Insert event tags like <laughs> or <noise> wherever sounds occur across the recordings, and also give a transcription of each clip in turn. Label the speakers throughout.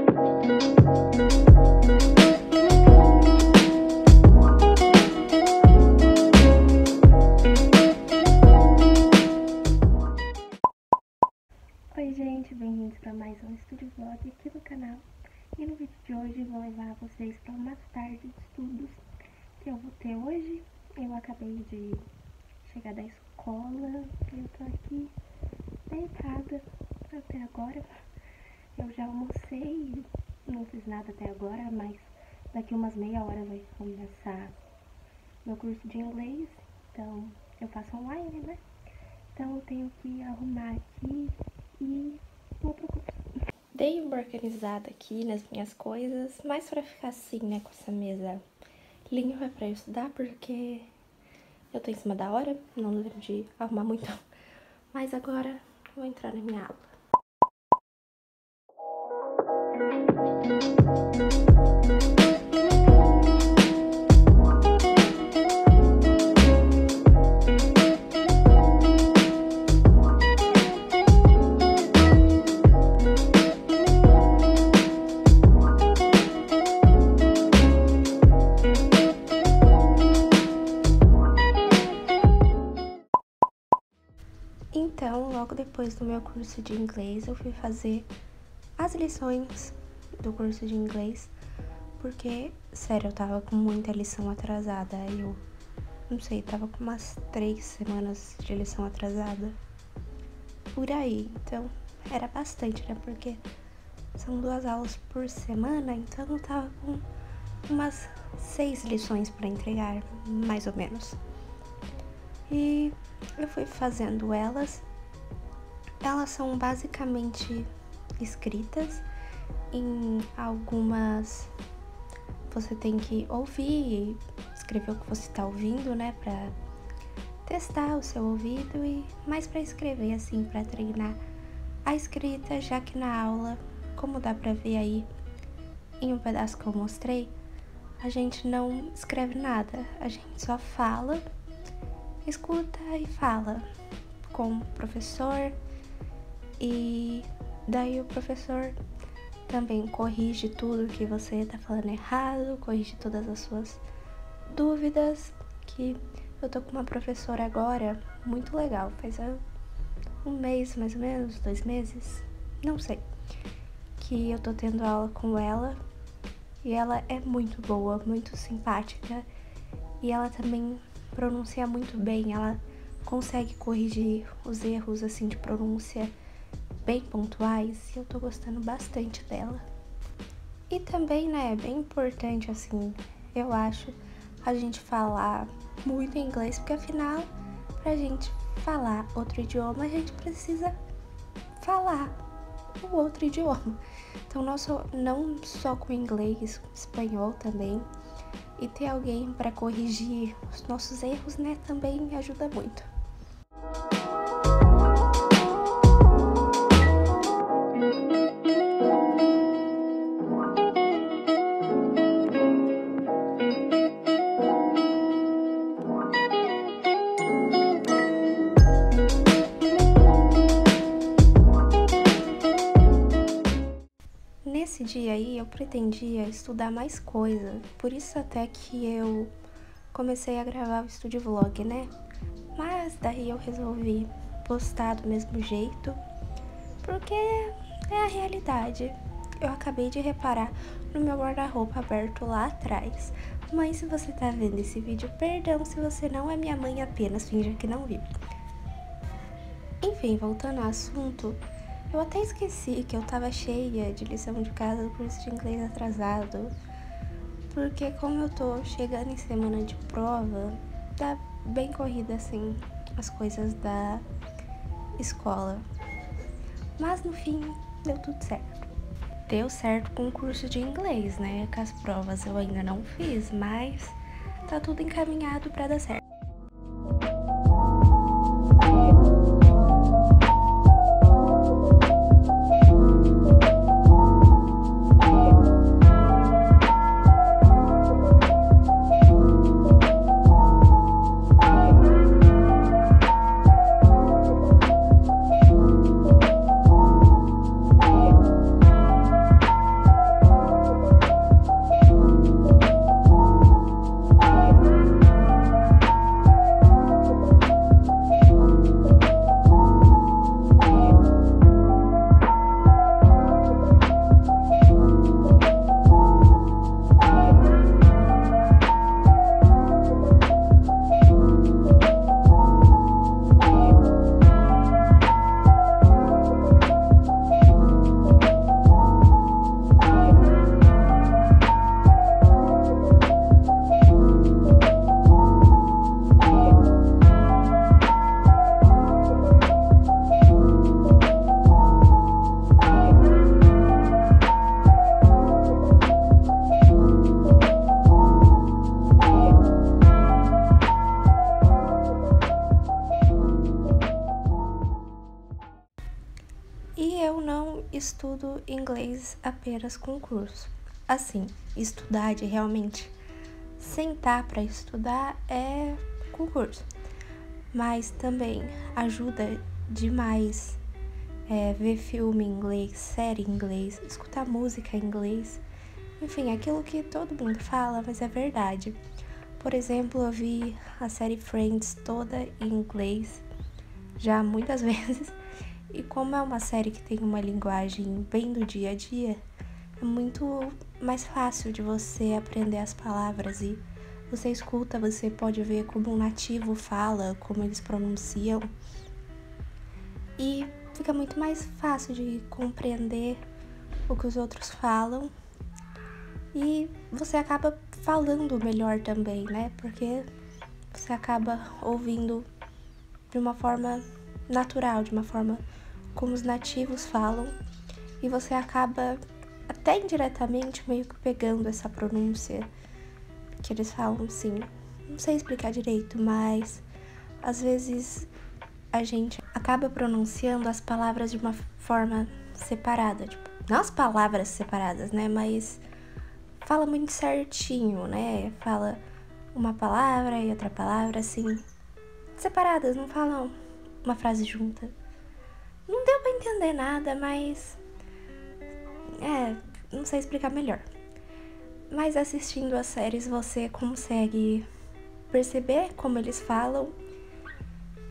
Speaker 1: Oi gente, bem-vindos para mais um Estúdio Vlog aqui no canal. E no vídeo de hoje vou levar vocês para uma tarde de estudos que eu vou ter hoje. Eu acabei de chegar da escola e eu tô aqui deitada até agora Eu já almocei, não fiz nada até agora, mas daqui umas meia hora vai começar meu curso de inglês Então eu faço online, né? Então eu tenho que arrumar aqui e vou pro curso. Dei uma organizada aqui nas minhas coisas, mais pra ficar assim, né, com essa mesa limpa pra eu estudar, porque eu tô em cima da hora, não lembro de arrumar muito. Mas agora vou entrar na minha aula. Do meu curso de inglês, eu fui fazer as lições do curso de inglês, porque, sério, eu tava com muita lição atrasada. Eu, não sei, tava com umas três semanas de lição atrasada. Por aí. Então, era bastante, né? Porque são duas aulas por semana, então eu tava com umas seis lições para entregar, mais ou menos. E eu fui fazendo elas. Elas são basicamente escritas em algumas. Você tem que ouvir, escrever o que você está ouvindo, né, para testar o seu ouvido e mais para escrever assim, para treinar a escrita, já que na aula, como dá para ver aí em um pedaço que eu mostrei, a gente não escreve nada, a gente só fala escuta e fala com o professor e daí o professor também corrige tudo que você tá falando errado, corrige todas as suas dúvidas, que eu tô com uma professora agora muito legal, faz um mês mais ou menos, dois meses, não sei, que eu tô tendo aula com ela e ela é muito boa, muito simpática e ela também pronuncia muito bem, ela consegue corrigir os erros assim de pronúncia bem pontuais e eu tô gostando bastante dela. E também, né, é bem importante assim, eu acho, a gente falar muito inglês, porque afinal, pra gente falar outro idioma, a gente precisa falar o outro idioma. Então, não só, não só com inglês, com espanhol também e ter alguém para corrigir os nossos erros, né, também ajuda muito. Pretendia estudar mais coisa, por isso até que eu comecei a gravar o estúdio vlog, né? Mas daí eu resolvi postar do mesmo jeito, porque é a realidade. Eu acabei de reparar no meu guarda-roupa aberto lá atrás. Mãe, se você tá vendo esse vídeo, perdão se você não é minha mãe apenas, finja que não viu. Enfim, voltando ao assunto, eu até esqueci que eu tava cheia de lição de casa do curso de inglês atrasado. Porque como eu tô chegando em semana de prova, tá bem corrida assim as coisas da escola. Mas no fim deu tudo certo. Deu certo com o curso de inglês, né? Com as provas eu ainda não fiz, mas tá tudo encaminhado para dar certo. Estudo inglês apenas com curso. Assim, estudar de realmente sentar para estudar é com curso. Mas também ajuda demais é, ver filme em inglês, série em inglês, escutar música em inglês. Enfim, aquilo que todo mundo fala, mas é verdade. Por exemplo, eu vi a série Friends toda em inglês já muitas <laughs> vezes. E como é uma série que tem uma linguagem bem do dia a dia, é muito mais fácil de você aprender as palavras e você escuta, você pode ver como um nativo fala, como eles pronunciam. E fica muito mais fácil de compreender o que os outros falam. E você acaba falando melhor também, né? Porque você acaba ouvindo de uma forma natural, de uma forma como os nativos falam, e você acaba até indiretamente meio que pegando essa pronúncia que eles falam assim. Não sei explicar direito, mas às vezes a gente acaba pronunciando as palavras de uma forma separada, tipo, não as palavras separadas, né, mas fala muito certinho, né? Fala uma palavra e outra palavra assim, separadas, não falam uma frase junta. Não deu para entender nada, mas. É, não sei explicar melhor. Mas assistindo as séries você consegue perceber como eles falam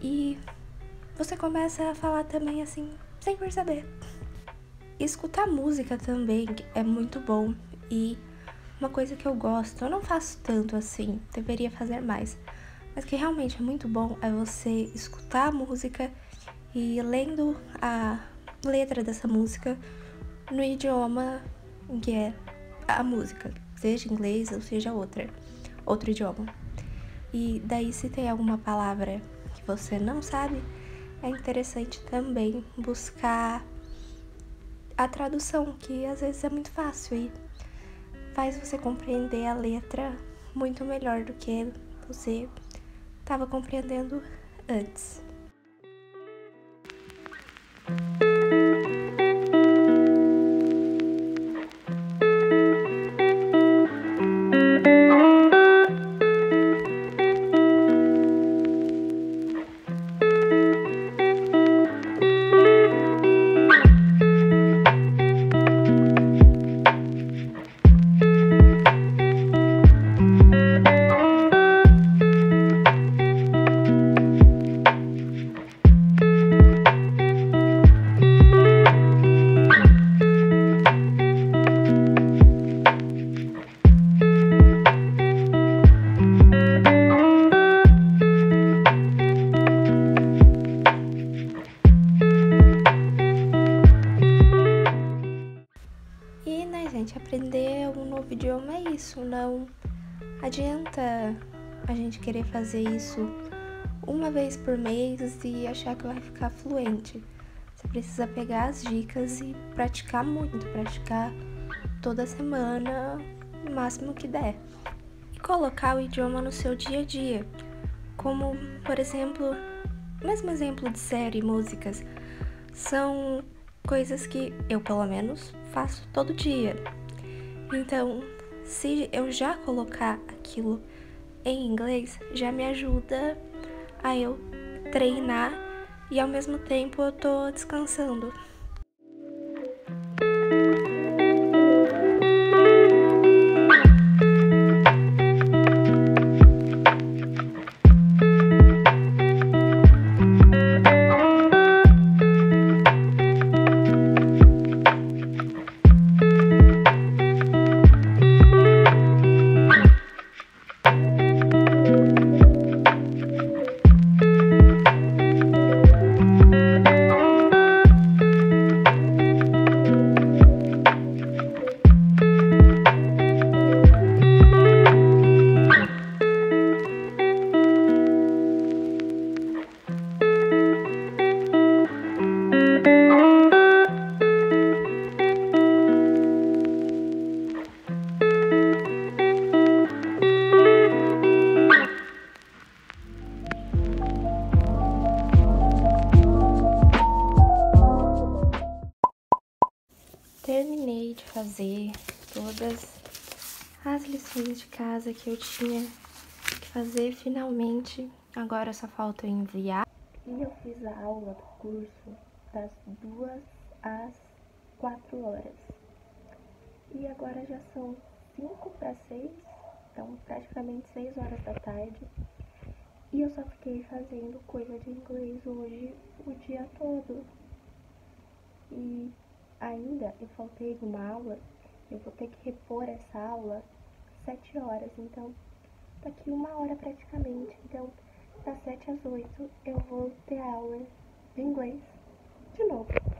Speaker 1: e você começa a falar também assim, sem perceber. Escutar música também é muito bom e uma coisa que eu gosto, eu não faço tanto assim, deveria fazer mais, mas que realmente é muito bom é você escutar a música e lendo a letra dessa música no idioma que é a música, seja inglês ou seja outra, outro idioma. E daí se tem alguma palavra que você não sabe, é interessante também buscar a tradução, que às vezes é muito fácil e faz você compreender a letra muito melhor do que você estava compreendendo antes. Isso, não adianta a gente querer fazer isso uma vez por mês e achar que vai ficar fluente. Você precisa pegar as dicas e praticar muito, praticar toda semana, o máximo que der. E colocar o idioma no seu dia a dia. Como, por exemplo, mesmo exemplo de série, músicas, são coisas que eu, pelo menos, faço todo dia. Então, se eu já colocar aquilo em inglês, já me ajuda a eu treinar e ao mesmo tempo eu tô descansando. As lições de casa que eu tinha que fazer finalmente. Agora só falta enviar. E eu fiz a aula do curso das duas às quatro horas. E agora já são cinco para seis, então praticamente seis horas da tarde. E eu só fiquei fazendo coisa de inglês hoje o dia todo. E ainda eu faltei uma aula, eu vou ter que repor essa aula sete horas, então daqui uma hora praticamente. Então, das sete às oito eu vou ter aula de inglês de novo.